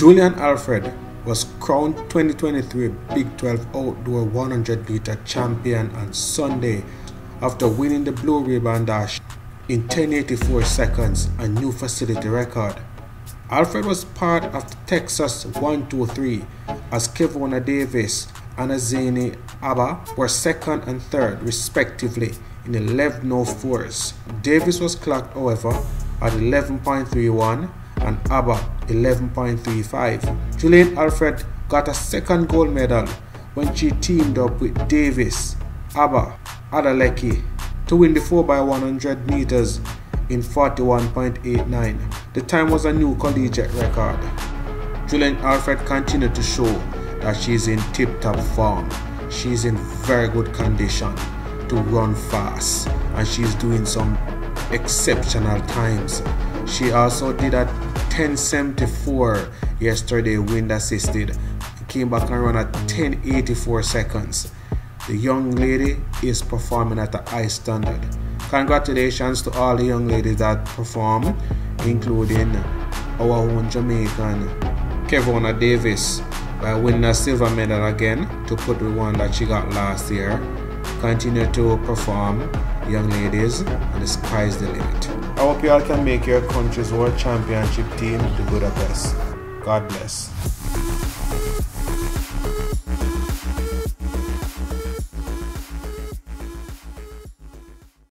Julien Alfred was crowned 2023 Big 12 Outdoor 100 meter champion on Sunday after winning the Blue Ribbon Dash in 1084 seconds, a new facility record. Alfred was part of the Texas 123 as Kevona Davis and Ezinne Abba were second and third respectively in the 11.04s. Davis was clocked however at 11.31 and Abba 11.35. Julien Alfred got a second gold medal when she teamed up with Davis, Abba, Adeleke to win the 4x100 meters in 41.89. The time was a new collegiate record. Julien Alfred continued to show that she is in tip-top form. She is in very good condition to run fast and she's doing some exceptional times. She also did a 1074 yesterday wind assisted. Came back and ran at 1084 seconds. The young lady is performing at a high standard. Congratulations to all the young ladies that perform, including our own Jamaican Kevona Davis by winning a silver medal again to put the one that she got last year. Continue to perform, young ladies, and the sky's the limit. I hope you all can make your country's world championship team to Budapest. God bless.